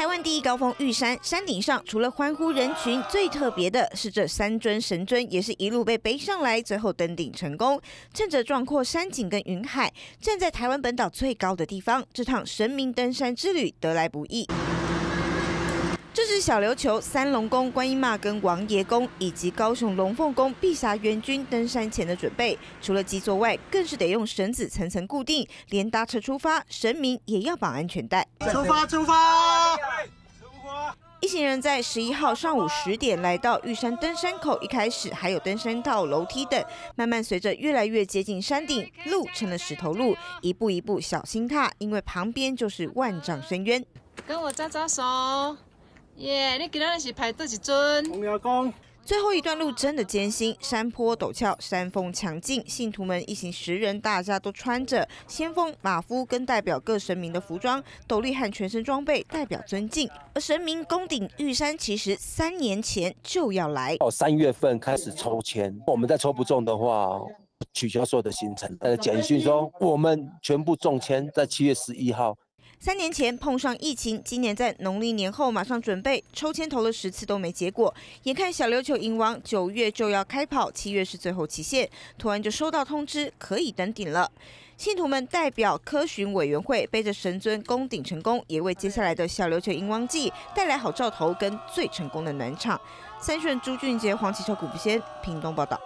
台湾第一高峰玉山山顶上，除了欢呼人群，最特别的是这三尊神尊也是一路被背上来，最后登顶成功。趁着壮阔山景跟云海，站在台湾本岛最高的地方，这趟神明登山之旅得来不易。这是小琉球三龙宫、观音妈跟王爷宫，以及高雄龙凤宫碧霞元君登山前的准备。除了基座外，更是得用绳子层层固定，连搭车出发，神明也要绑安全带。出发，出发！一行人在十一号上午十点来到玉山登山口，一开始还有登山道、楼梯等，慢慢随着越来越接近山顶，路成了石头路，一步一步小心踏，因为旁边就是万丈深渊。跟我招招手。耶！你今日是排第几尊？洪牙公。最后一段路真的艰辛，山坡陡峭，山峰强劲。信徒们一行十人，大家都穿着先锋、马夫跟代表各神明的服装，斗笠和全身装备代表尊敬。而神明攻顶玉山，其实三年前就要来。哦，三月份开始抽签，我们再抽不中的话，取消所有的行程。呃，简讯说我们全部中签，在七月十一号。三年前碰上疫情，今年在农历年后马上准备抽签投了十次都没结果，眼看小琉球银王九月就要开跑，七月是最后期限，突然就收到通知可以登顶了。信徒们代表科巡委员会背着神尊攻顶成功，也为接下来的小琉球银王祭带来好兆头跟最成功的暖场。三顺朱俊杰、黄启超、古不仙，屏东报道。